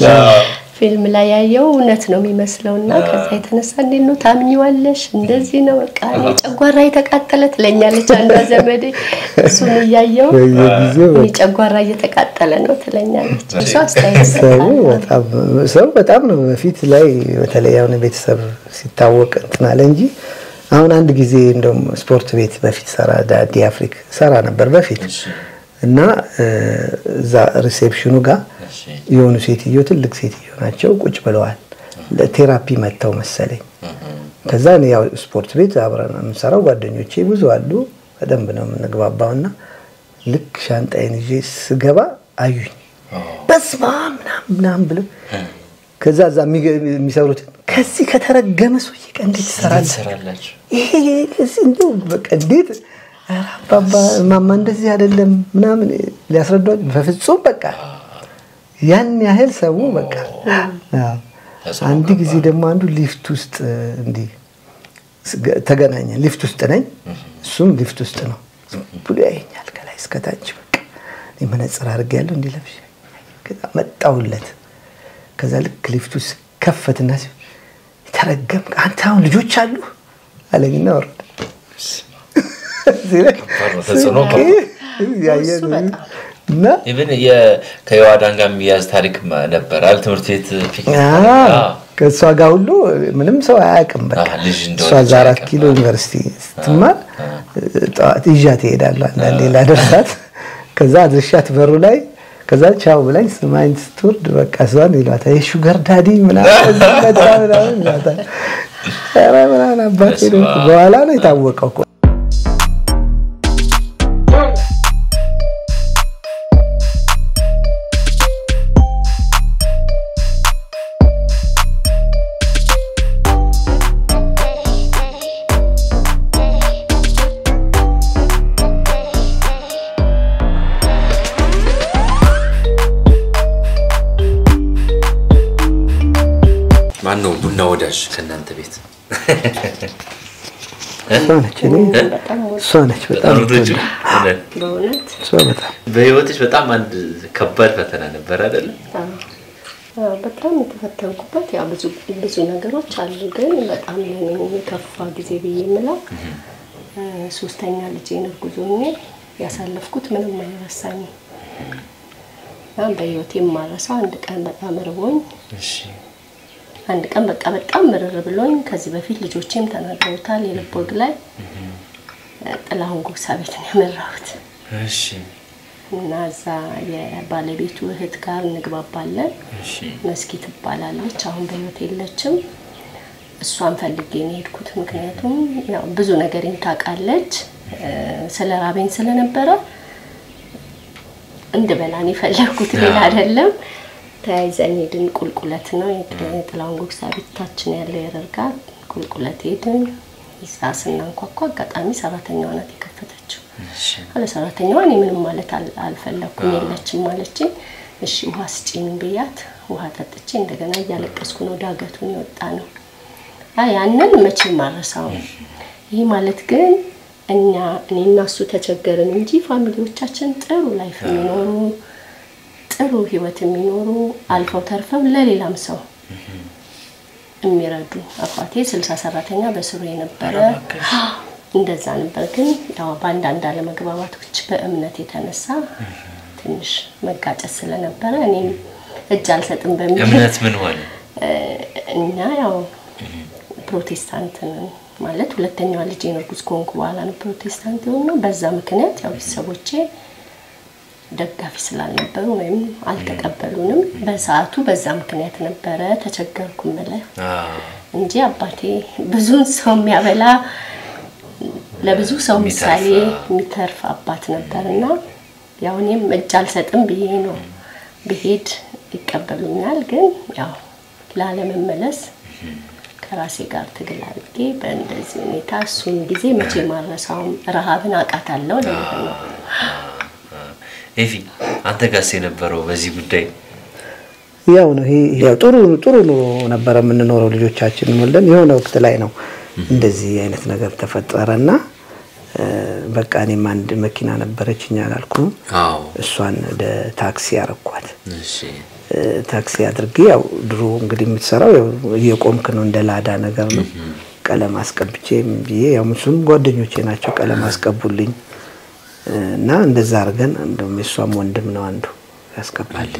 ፊልም ላይ ያየው እውነት ነው የሚመስለው እና ከዛ የተነሳ እንዴት ነው ታምኚዋለሽ? እንደዚህ ነው በቃ እኔ ጨጓራ የተቃጠለ ትለኛለች አንዷ ዘመዴ። እሱን እያየው እኔ ጨጓራ እየተቃጠለ ነው ትለኛለች። እሱ ሰው በጣም ሰው በጣም ነው በፊት ላይ በተለይ አሁን ቤተሰብ ሲታወቅ እንትን አለ እንጂ አሁን አንድ ጊዜ እንደውም ስፖርት ቤት በፊት ሰራ ዳዲ አፍሪክ ሰራ ነበር በፊት እና እዛ reception ኑ ጋር የሆኑ ሴትዮ ትልቅ ሴትዮ ናቸው ቁጭ ብለዋል። ለ therapy መጥተው መሰለኝ። ከዛ ያው ስፖርት ቤት አብረን የምንሰራው ጓደኞቼ ብዙ አሉ በደንብ ነው የምንግባባው። እና ልክ ሻንጣዬን ይዤ ስገባ አዩኝ። በስማ ምናምን ምናምን ብለው ከዛ እዛ የሚሰሩትን ከዚህ ከተረገመ ሰውዬ ጋር እንዴት? ትሰራላችሁ? ይሄ እንደው በቃ እንዴት? ኧረ አባባ ማማ እንደዚህ አይደለም ምናምን ሊያስረዷቸው በፍጹም በቃ ያን ያህል ሰው በቃ አዎ። አንድ ጊዜ ደግሞ አንዱ ሊፍት ውስጥ እንዲህ ተገናኘን። ሊፍት ውስጥ ነኝ፣ እሱም ሊፍት ውስጥ ነው። ብሎ ያየኛል ከላይ እስከታች በቃ። እኔ መነጽር አድርጌያለሁ እንዲህ ለብሼ ከዛ መጣሁለት። ከዛ ልክ ሊፍቱ ከፈትና ሲል የተረገምክ አንተ አሁን ልጆች አሉ? አለኝና ወረደ። ተጽዕኖ እና even ከዮአዳን ጋር የሚያዝ ታሪክ ነበር አይደል? ትምህርት ቤት ከእሷ ጋር ሁሉ ምንም ሰው አያውቅም። በቃ። እሷ እዛ አራት ኪሎ ዩኒቨርሲቲ ስትማር ጠዋት ይዣት እሄዳለሁ አንዳንዴ ላደርሳት። ከዛ አድርሻት በሩ ላይ ከዛ ቻው ብላኝ ስማኝ ስትወርድ በቃ እሷን ይሏታል። የ sugar daddy ምናምን ምናምን ይሏታል። ኧረ ምናምን አባቴ በኋላ ነው የታወቀው እኮ በእውነት? እሷ በጣም በህይወትሽ በጣም አንድ ከባድ ፈተና ነበር አይደለ? በጣም የተፈተንኩበት ያው ብዙ ብዙ ነገሮች አሉ፣ ግን በጣም ለኔ የከፋ ጊዜ ብዬ የምለው እ፣ ሶስተኛ ልጄን እርጉዝ ሆኜ ያሳለፍኩት ምንም አይረሳኝም። እና በህይወቴ የማረሳው አንድ ቀን በጣም ርቦኝ እሺ አንድ ቀን በቃ በጣም ምርር ብሎኝ ከዚህ በፊት ልጆቼም ተናግረውታል የልብ ወግ ላይ ጥላሁን ጉግሳ ቤት ነው ያመራሁት እሺ እና እዛ የባለቤቱ እህት ጋር እንግባባለን። መስኪ ትባላለች። አሁን በህይወት የለችም። እሷን ፈልጌ ነው የሄድኩት። ምክንያቱም ያው ብዙ ነገሬን ታውቃለች። ስለ ራቤን ስለነበረ እንድበላን የፈለግኩት ሌላ አይደለም። ተያይዘን ሄድን። ቁልቁለት ነው የጥላሁን ጉግሳ ቤታችን ያለው የረርጋ ቁልቁለት ሄድን። ይዛ ስናንኳኳ አጋጣሚ ሰራተኛዋ ናት የከፈተችው። አለ ሰራተኛዋ እኔ ምንም ማለት አል- አልፈለኩም የለችም ማለችኝ። እሺ ውሃ ስጪኝ ብያት ውሃ ጠጥቼ እንደገና እያለቀስኩ ነው ዳገቱን የወጣ ነው። አይ ያንን መቼም አልረሳውም። ይህ ማለት ግን እኛ እኔና እሱ ተቸገርን እንጂ family ዎቻችን ጥሩ life የሚኖሩ ጥሩ ህይወት የሚኖሩ አልፈው ተርፈው ለሌላም ሰው የሚረዱ አባቴ ስልሳ ሰራተኛ በስሩ የነበረ እንደዛ ነበር። ግን ያው በአንዳንድ አለመግባባቶች በእምነት የተነሳ ትንሽ መጋጨት ስለነበረ እኔም እጅ አልሰጥም በሚል እምነት ምን ሆነ? እኛ ያው ፕሮቴስታንት ማለት ሁለተኛዋ ልጅ የነርጉዝ ከሆንኩ በኋላ ነው ፕሮቴስታንት የሆነው። በዛ ምክንያት ያው ቤተሰቦቼ ደጋፊ ስላልነበሩ ወይም አልተቀበሉንም። በሰዓቱ በዛ ምክንያት ነበረ ተቸገርኩ ምልህ እንጂ አባቴ ብዙን ሰው የሚያበላ ለብዙ ሰው ምሳሌ የሚተርፍ፣ የሚተርፍ አባት ነበር እና ያው እኔም እጅ አልሰጥም ብዬ ነው ብሄድ ይቀበሉኛል። ግን ያው ላለመመለስ ከራሴ ጋር ትግል አድርጌ በእንደዚህ ሁኔታ እሱን ጊዜ መቼ ማረሳውም ረሃብን አውቃታለሁ ለማለት ነው። ኤፊ አንተ ጋርስ የነበረው በዚህ ጉዳይ? ያው ነው ያው ጥሩ ጥሩ ኑሮ ነበረ የምንኖረው ልጆቻችንን ወልደን። የሆነ ወቅት ላይ ነው እንደዚህ አይነት ነገር ተፈጠረና በቃ እኔም አንድ መኪና ነበረችኝ አላልኩም? እሷን ወደ ታክሲ ያረኳት ታክሲ አድርጌ ያው ድሮ እንግዲህ የምትሰራው ያው እየቆምክ ነው እንደ ላዳ ነገር ነው። ቀለም አስቀብቼ ብዬ ያው እሱም ጓደኞቼ ናቸው ቀለም አስቀቡልኝ እና እንደዛ አድርገን እንደውም የእሷም ወንድም ነው አንዱ ያስቀባል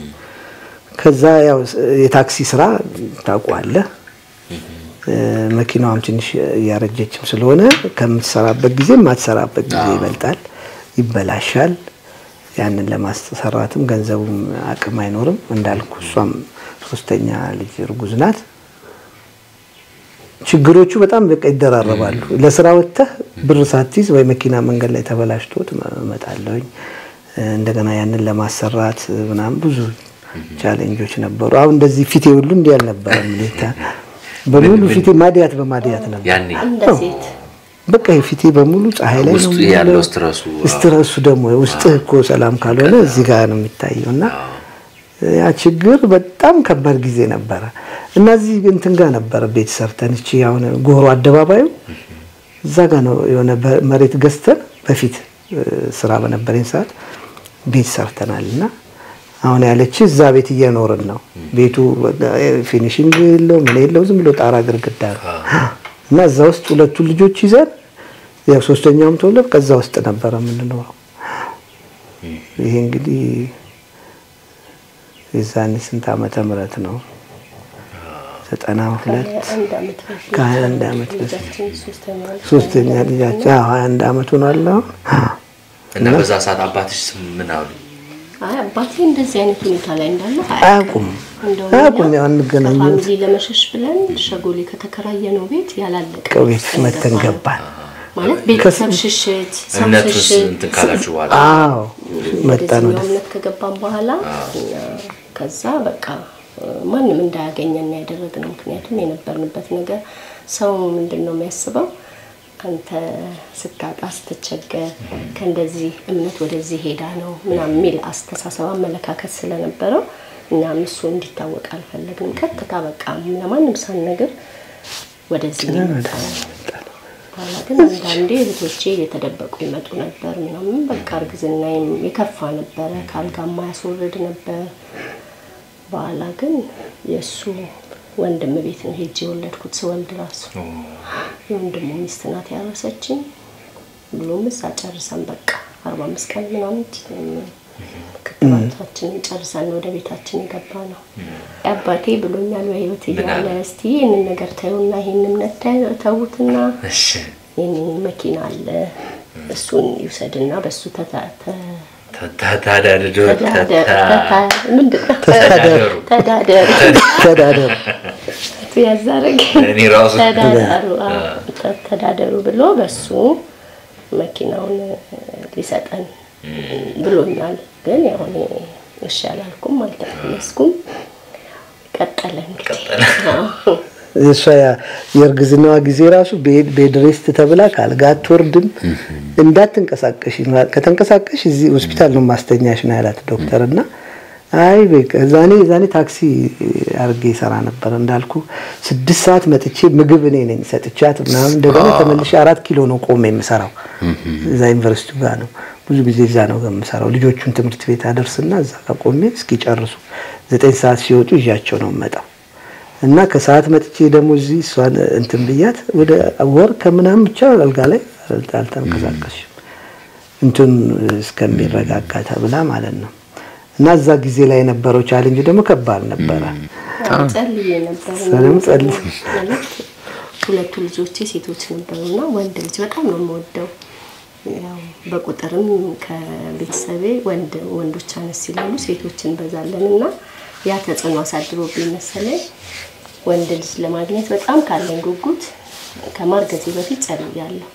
ከዛ ያው የታክሲ ስራ ታውቋለህ መኪናዋም ትንሽ እያረጀችም ስለሆነ ከምትሰራበት ጊዜ የማትሰራበት ጊዜ ይበልጣል፣ ይበላሻል። ያንን ለማሰራትም ገንዘቡም አቅም አይኖርም። እንዳልኩ እሷም ሶስተኛ ልጅ እርጉዝ ናት። ችግሮቹ በጣም በቃ ይደራረባሉ። ለስራ ወጥተህ ብር ሳትይዝ ወይ መኪና መንገድ ላይ ተበላሽቶ እመጣለሁኝ። እንደገና ያንን ለማሰራት ምናምን ብዙ challenge ኦች ነበሩ። አሁን እንደዚህ ፊቴ ሁሉ እንዲህ አልነበረም። ሁኔታ። በሙሉ ፊቴ ማዲያት በማዲያት ነበር። በቃ የፊቴ በሙሉ ፀሐይ ላይ ነው stress ኡ ደግሞ ውስጥህ እኮ ሰላም ካልሆነ እዚህ ጋር ነው የሚታየው። እና ያ ችግር በጣም ከባድ ጊዜ ነበረ እና እዚህ እንትን ጋር ነበረ ቤት ሰርተን እቺ አሁን ጎሮ አደባባዩ እዛ ጋር ነው የሆነ መሬት ገዝተን በፊት ስራ በነበረኝ ሰዓት ቤት ሰርተናል እና አሁን ያለች እዛ ቤት እየኖርን ነው። ቤቱ finishing የለው ምን የለው ዝም ብሎ ጣራ ግርግዳ ነው እና እዛ ውስጥ ሁለቱን ልጆች ይዘን ያው ሶስተኛውም ተወልዶ ከዛ ውስጥ ነበረ የምንኖረው። ይሄ እንግዲህ የዛኔ ስንት ዓመተ ምህረት ነው? ዘጠና ሁለት ከሀያ አንድ ዓመት በፊት ልጃችን ሶስተኛ ልጃቸው አዎ፣ ሀያ አንድ ዓመት ሆኗል አሁን። እና በዛ ሰዓት አባትሽ ስም ምን አሉ? አይ አባቴ እንደዚህ አይነት ሁኔታ ላይ እንዳለ አያውቁም አያውቁም። ያው አንገናኝም ከፋሚሊ ለመሸሽ ብለን ሸጎሌ ከተከራየነው ቤት ያላለቀ ቤት መተን ገባን። ማለት ቤተሰብ ሽሽት፣ እምነቱስ እንትን ካላችሁ በኋላ አዎ መጣን ወደ እምነት ከገባን በኋላ እኛ ከዛ በቃ ማንም እንዳያገኘን ያደረግነው። ምክንያቱም የነበርንበት ነገር ሰው ምንድን ነው የሚያስበው አንተ ስታጣ ስትቸገር ከእንደዚህ እምነት ወደዚህ ሄዳ ነው ምናምን የሚል አስተሳሰብ አመለካከት ስለነበረው እኛም እሱ እንዲታወቅ አልፈለግንም። ቀጥታ በቃ ለማንም ሳንነግር ወደዚህ በኋላ ግን አንዳንዴ እህቶቼ እየተደበቁ ይመጡ ነበር ምናምን በቃ እርግዝናዬም የከፋ ነበረ፣ ከአልጋ ማያስወርድ ነበር። በኋላ ግን የእሱ ወንድም ቤት ነው ሄጄ የወለድኩት። ስወልድ ራሱ የወንድሙ ሚስት ናት ያረሰችኝ። ብሎም እዛ ጨርሰን በቃ አርባ አምስት ቀን ምናምን ክትባታችንን ጨርሰን ወደ ቤታችን የገባ ነው። አባቴ ብሎኛል በህይወት እያለ እስቲ ይህንን ነገር ታዩና ይህን እምነት ተዉትና ይህን መኪና አለ እሱን ይውሰድና በእሱ ተዳደሩ ተዳደሩ ብሎ በሱ መኪናውን ሊሰጠን ብሎኛል። ግን ያው እኔ እሺ አላልኩም፣ አልተመለስኩም። ቀጠለ እንግዲህ እሷ የእርግዝናዋ ጊዜ ራሱ bed bed rest ተብላ ካልጋ አትወርድም፣ እንዳትንቀሳቀሽ ከተንቀሳቀሽ እዚህ ሆስፒታል ነው ማስተኛሽ ነው ያላት ዶክተር። እና አይ በቃ ዛኔ ዛኔ ታክሲ አርጌ ይሰራ ነበር። እንዳልኩ ስድስት ሰዓት መጥቼ ምግብ እኔ ነኝ ሰጥቻት ምናምን። እንደገና ተመልሼ አራት ኪሎ ነው ቆሜ የምሰራው። እዛ ዩኒቨርሲቲ ጋር ነው። ብዙ ጊዜ እዛ ነው የምሰራው። ልጆቹን ትምህርት ቤት አደርስና እዛ ጋር ቆሜ እስኪጨርሱ ዘጠኝ ሰዓት ሲወጡ ይዣቸው ነው የምመጣው። እና ከሰዓት መጥቼ ደግሞ እዚህ እሷን እንትን ብያት ወደ ወር ከምናምን ብቻ አልጋ ላይ አል- አልተንቀሳቀስሽም እንትን እስከሚረጋጋ ተብላ ማለት ነው። እና እዛ ጊዜ ላይ የነበረው challenge ደግሞ ከባድ ነበረ። ሁለቱ ልጆቼ ሴቶች ነበሩና ወንድ ልጅ በጣም ነው የምወደው። ያው በቁጥርም ከቤተሰቤ ወንድ ወንዶች አነስ ይላሉ፣ ሴቶች እንበዛለን እና ያ ተጽዕኖ አሳድሮብኝ መሰለኝ ወንድ ልጅ ለማግኘት በጣም ካለኝ ጉጉት ከማርገዜ በፊት ጸልያለሁ።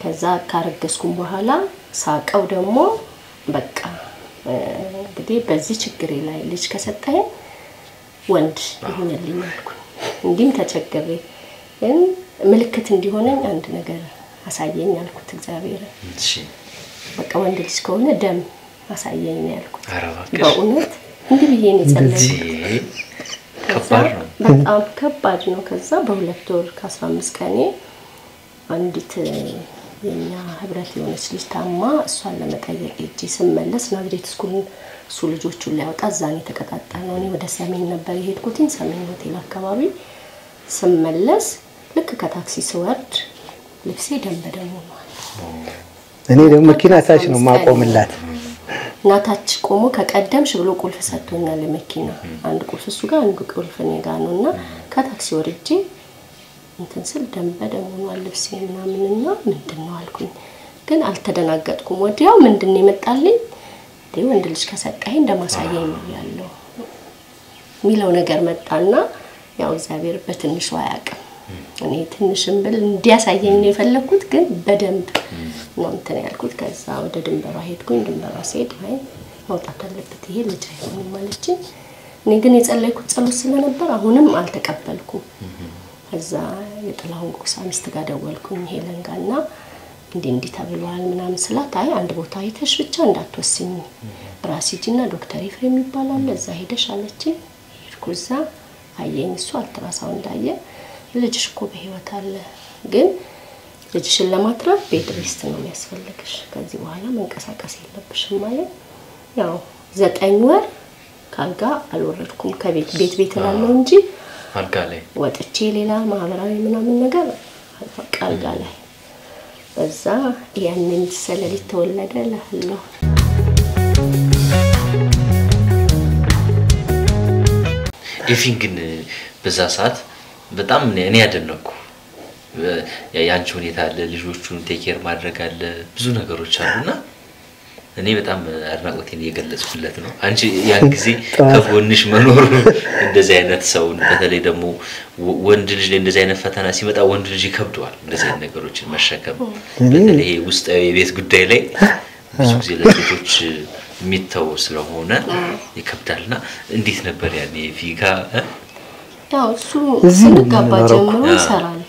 ከዛ ካረገዝኩም በኋላ ሳቀው ደግሞ በቃ እንግዲህ በዚህ ችግሬ ላይ ልጅ ከሰጠኝ ወንድ ይሆንልኝ አልኩኝ። እንዲህም ተቸግሬ ግን ምልክት እንዲሆነኝ አንድ ነገር አሳየኝ አልኩት እግዚአብሔርን። እሺ በቃ ወንድ ልጅ ከሆነ ደም አሳየኝ ነው ያልኩት። በእውነት እንዲህ ብዬ ነው የጸለይኩት። ይሄ ከዛ ከባድ ነው በጣም ከባድ ነው። ከዛ በሁለት ወር ከአስራ አምስት ቀኔ አንዲት የኛ ህብረት የሆነች ልጅ ታማ እሷን ለመጠየቅ ሄጄ ስመለስ ናዝሬት school እሱ ልጆቹን ሊያወጣ እዛ ነው የተቀጣጠርነው። እኔ ወደ ሰሜን ነበር የሄድኩትኝ ሰሜን ሆቴል አካባቢ ስመለስ ልክ ከታክሲ ስወርድ ልብሴ ደም በደም ሆኗል። እኔ ደግሞ መኪና ታች ነው የማቆምላት። እና ታች ቆሞ ከቀደምሽ ብሎ ቁልፍ ሰጥቶኛል። መኪና አንድ ቁልፍ እሱ ጋር አንዱ ቁልፍ እኔ ጋር ነው እና ከታክሲ ወርጄ እንትን ስል ደም በደም ሆኗል ልብሴ ምናምንና ምንድን ነው አልኩኝ። ግን አልተደናገጥኩም። ወዲያው ምንድን ነው የመጣልኝ ወንድ ልጅ ከሰጠኝ እንደማሳየኝ ነው ያለው የሚለው ነገር መጣና ያው እግዚአብሔር በትንሹ አያውቅም። እኔ ትንሽም ብል እንዲያሳየኝ ነው የፈለግኩት፣ ግን በደንብ ነው እንትን ያልኩት። ከዛ ወደ ድንበሯ ሄድኩኝ። ድንበሯ ስሄድ አይ መውጣት አለበት ይሄ ልጅ አይሆንም አለችኝ። እኔ ግን የጸለይኩት ጸሎት ስለነበር አሁንም አልተቀበልኩም። ከዛ የጥላሁን ጎሳ ሚስት ጋር ደወልኩኝ ሄለን ጋር እና እንዲህ እንዲህ ተብሏል ምናምን ስላት አይ አንድ ቦታ አይተሽ ብቻ እንዳትወስኝ ራስ ሂጂና ዶክተር ኤፍሬም ይባላል እዛ ሄደሽ አለችኝ። ሄድኩ እዛ አየኝ። እሱ አልትራሳው እንዳየ ልጅሽ እኮ በህይወት አለ፣ ግን ልጅሽን ለማትረፍ bed rest ነው የሚያስፈልግሽ። ከዚህ በኋላ መንቀሳቀስ የለብሽም ማለት ያው ዘጠኝ ወር ካልጋ አልወረድኩም። ከቤት ቤት ቤት እላለሁ እንጂ አልጋ ላይ ወጥቼ ሌላ ማህበራዊ ምናምን ነገር አልጋ ላይ በዛ ያንን ልጅ ተወለደ እልሃለሁ። ኤፊን ግን በዛ ሰዓት በጣም እኔ ያደነኩ የአንቺ ሁኔታ አለ፣ ልጆቹን ቴኬር ማድረግ አለ፣ ብዙ ነገሮች አሉና እኔ በጣም አድናቆቴን እየገለጽኩለት ነው። አንቺ ያን ጊዜ ከጎንሽ መኖር እንደዚህ አይነት ሰውን በተለይ ደግሞ ወንድ ልጅ ላይ እንደዚህ አይነት ፈተና ሲመጣ ወንድ ልጅ ይከብደዋል እንደዚህ አይነት ነገሮችን መሸከም። በተለይ ይሄ ውስጣዊ የቤት ጉዳይ ላይ ብዙ ጊዜ ለሴቶች የሚተው ስለሆነ ይከብዳልና እንዴት ነበር ያኔ ፊጋ እ? ያው እሱ ስንጋባ ጀምሮ ይሰራል።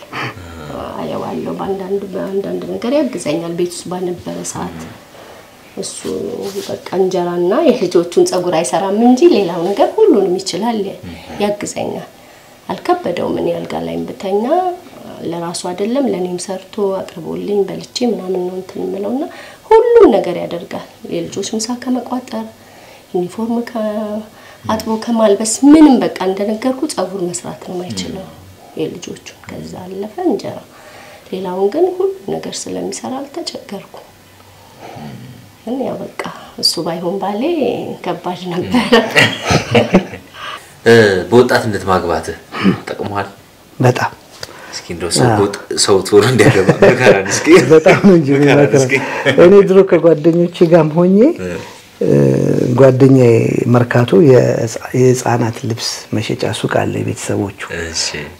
አየዋለሁ በአንዳንድ በአንዳንድ ነገር ያግዘኛል። ቤት ውስጥ በነበረ ሰዓት እሱ በቃ እንጀራና የልጆቹን ጸጉር አይሰራም እንጂ ሌላው ነገር ሁሉንም ይችላል፣ ያግዘኛል። አልከበደውም። እኔ አልጋ ላይም ብተኛ ለራሱ አይደለም ለእኔም ሰርቶ አቅርቦልኝ በልቼ ምናምን ነው እንትን የምለውና ሁሉም ነገር ያደርጋል። የልጆች ምሳ ከመቋጠር ዩኒፎርም ከ- አጥቦ ከማልበስ ምንም በቃ እንደነገርኩ ጸጉር መስራት ነው የማይችለው የልጆቹን። ከዛ አለፈ እንጀራ፣ ሌላውን ግን ሁሉ ነገር ስለሚሰራ አልተቸገርኩ። ግን ያው በቃ እሱ ባይሆን ባሌ ከባድ ነበረ። እ፣ በወጣትነት ማግባትህ ጠቅሟል? በጣም እስኪ እንደው ሰው- ሰው ቶሎ እንዲያገባ ምከራን እስኪ በጣም ነው እንጂ እኔ ድሮ ከጓደኞቼ ጋርም ሆኜ ጓደኛዬ መርካቶ የህፃ- የህፃናት ልብስ መሸጫ ሱቅ አለ የቤተሰቦቹ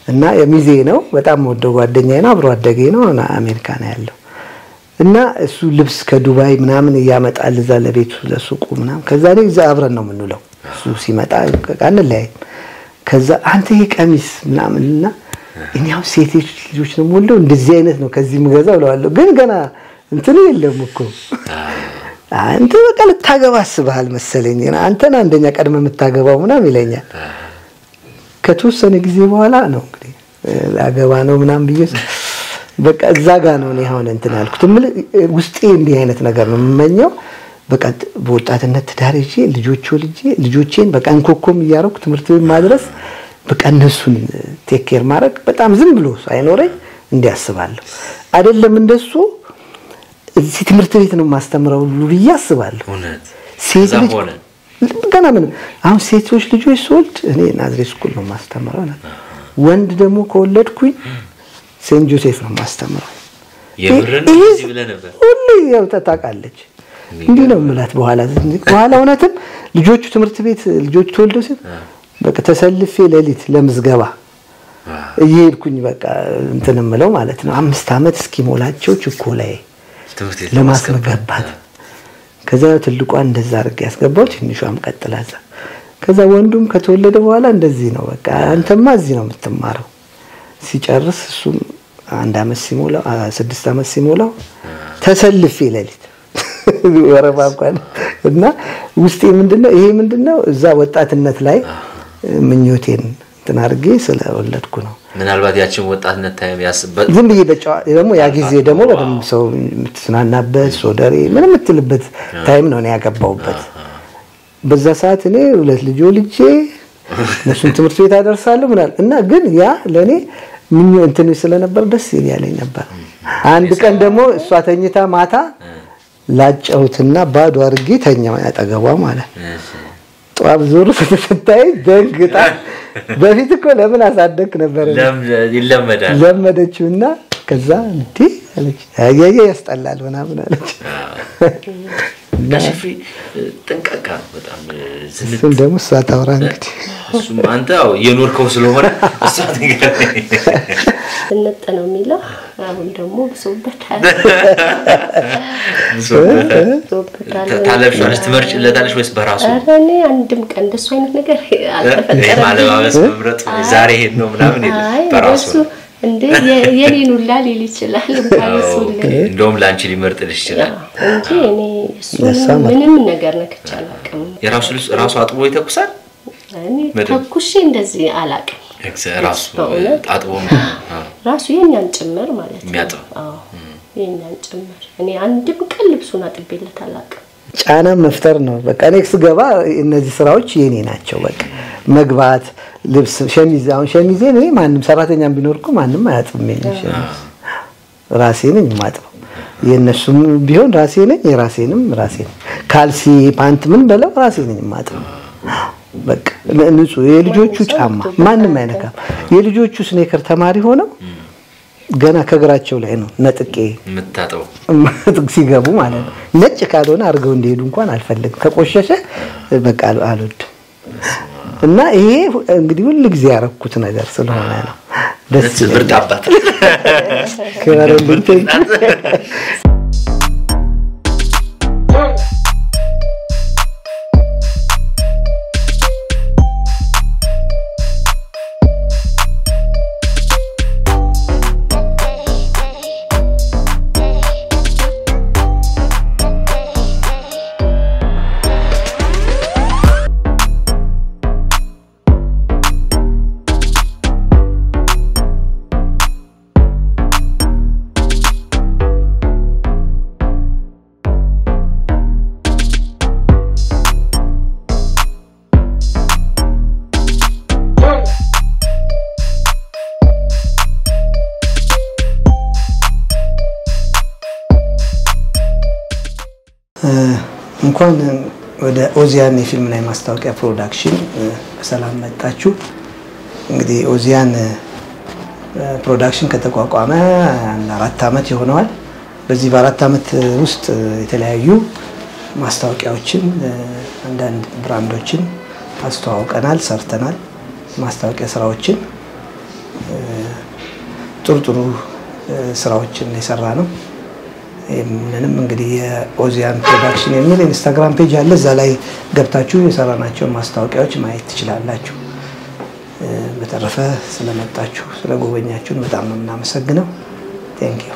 እና የሚዜ ነው። በጣም ወደው ጓደኛዬ ነው። አብሮ አደጌ ነው። እና አሜሪካ ነው ያለው እና እሱ ልብስ ከዱባይ ምናምን እያመጣል እዛ ለቤቱ ለሱቁ ምናምን። ከዛ እኔ እዛ አብረን ነው የምንውለው። እሱ ሲመጣ አንለያይም። ከዛ አንተ ይሄ ቀሚስ ምናምን እና እኔ አሁን ሴቶች ልጆች ነው የምወልደው እንደዚህ አይነት ነው ከዚህ የምገዛው እለዋለሁ። ግን ገና እንትኑ የለም እኮ አንተ በቃ ልታገባ አስበሃል መሰለኝ አንተን አንደኛ ቀድመ የምታገባው ምናምን ይለኛል። ከተወሰነ ጊዜ በኋላ ነው እንግዲህ ላገባ ነው ምናምን ብዬ በቃ እዛ ጋ ነው አሁን እንትን ያልኩት። ውስጤ እንዲህ አይነት ነገር ነው የምመኘው። በቃ በወጣትነት ትዳር ይዤ ልጆች ወልጄ ልጆቼን በቃ እንኮኮም እያደረኩ ትምህርት ቤት ማድረስ በቃ እነሱን take care ማድረግ በጣም ዝም ብሎ ሳይኖረኝ እንዲህ አስባለሁ አይደለም እንደሱ እዚህ ትምህርት ቤት ነው የማስተምረው ሁሉ ብዬ አስባለሁ። ሴት ልጅ ገና ምን? አሁን ሴቶች ልጆች ስወልድ እኔ ናዝሬት ስኩል ነው የማስተምረው ወንድ ደግሞ ከወለድኩኝ ሴንት ጆሴፍ ነው የማስተምረው። ሁሉ ያው ታውቃለች። እንዲህ ነው የምላት በኋላ። በኋላ እውነትም ልጆቹ ትምህርት ቤት ልጆቹ ተወልደው ሲል በቃ ተሰልፌ ሌሊት ለምዝገባ እየሄድኩኝ በቃ እንትን የምለው ማለት ነው። አምስት ዓመት እስኪሞላቸው ችኮላዬ ለማስገባት ከዛ ትልቋን እንደዛ አድርጌ ያስገባው ትንሿም ቀጥላ ከዛ ወንዱም ከተወለደ በኋላ እንደዚህ ነው በቃ አንተማ እዚህ ነው የምትማረው። ሲጨርስ እሱም አንድ አመት ሲሞላው ስድስት አመት ሲሞላው ተሰልፌ ሌሊት ወረባ እንኳን እና ውስጤ ምንድነው ይሄ ምንድነው እዛ ወጣትነት ላይ ምኞቴን እንትን አድርጌ ስለወለድኩ ነው ምናልባት ያችን ወጣትነት ታይም ያስበት ዝም ብዬ በጨዋ ደግሞ ያ ጊዜ ደግሞ በደንብ ሰው የምትዝናናበት ሶደሬ ምን የምትልበት ታይም ነው እኔ ያገባሁበት። በዛ ሰዓት እኔ ሁለት ልጆ ልጄ እነሱን ትምህርት ቤት አደርሳለሁ ምናል እና ግን ያ ለእኔ ምኞ እንትን ስለነበር ደስ ይል ያለኝ ነበር። አንድ ቀን ደግሞ እሷ ተኝታ ማታ ላጨሁትና ባዶ አድርጌ ተኛ ያጠገቧ ማለት ጠዋት ዞር ስትታይ ደንግጣ። በፊት እኮ ለምን አሳደግ ነበር? ይለመዳል። ለመደችውና ከዛ እንዴ አለች ያያየ ያስጠላል ምናምን አለች። ጋሽፍሪ ጥንቀቃ በጣም ዝንጥ እሱም ደግሞ እሷ ታውራ እንግዲህ እሱም አንተ ያው እየኖርከው ስለሆነ እሷ ትገርመኝ ስንጥ ነው የሚለው። አሁን ደግሞ ብሶበታል ብሶበታል። ታለብሻለች ትመርጭለታለች ወይስ በራሱ ኧረ እኔ አንድም ቀን እንደሱ አይነት ነገር አልተፈጠረም። ማለባበስ መምረጥ ዛሬ ይሄን ነው ምናምን የለም በራሱ የ- የኔን ሁላ ሊል ይችላል እንደውም ለአንቺ ሊመርጥልሽ ይችላል እንጂ እኔ ምንም ነገር ነክቼ አላውቅም። የራሱ ልብስ ራሱ አጥቦ ይተኩሳል እኔ ተኩሼ እንደዚህ አላውቅም። ራሱ? አጥቦ ራሱ የኛን ጭምር ማለት ነው። የሚያጥብ? የኛን ጭምር። እኔ አንድም ቀን ልብሱን አጥቤለት አላውቅም። ጫና መፍጠር ነው። በቃ እኔ ስገባ እነዚህ ስራዎች የኔ ናቸው። በቃ መግባት፣ ልብስ፣ ሸሚዝ አሁን ሸሚዜ እኔ ማንም ሰራተኛም ቢኖር እኮ ማንም አያጥብም ሸሚዝ ራሴ ነኝ የማጥበው። የእነሱም ቢሆን ራሴ ነኝ፣ የራሴንም ራሴ ነኝ። ካልሲ ፓንት ምን በለው ራሴ ነኝ የማጥበው። በቃ ን- ንጹህ የልጆቹ ጫማ ማንም አይነካም። የልጆቹ sneaker ተማሪ ሆነው ገና ከእግራቸው ላይ ነው ነጥቄ የምታጠው ሲገቡ ማለት ነው። ነጭ ካልሆነ አድርገው እንዲሄዱ እንኳን አልፈልግም። ከቆሸሸ በቃ አል- አልወድም። እና ይሄ እንግዲህ ሁል ጊዜ ያረኩት ነገር ስለሆነ ነው ደስ ብርቅ አባት ወደ ኦዚያን የፊልምና የማስታወቂያ ፕሮዳክሽን በሰላም መጣችሁ። እንግዲህ ኦዚያን ፕሮዳክሽን ከተቋቋመ አንድ አራት ዓመት ይሆነዋል። በዚህ በአራት ዓመት ውስጥ የተለያዩ ማስታወቂያዎችን አንዳንድ ብራንዶችን አስተዋውቀናል፣ ሰርተናል። ማስታወቂያ ስራዎችን ጥሩ ጥሩ ስራዎችን የሰራ ነው። ይህንንም እንግዲህ የኦዚያን ፕሮዳክሽን የሚል Instagram page አለ። እዛ ላይ ገብታችሁ የሰራናቸውን ማስታወቂያዎች ማየት ትችላላችሁ። በተረፈ ስለመጣችሁ ስለጎበኛችሁን በጣም ነው የምናመሰግነው። thank you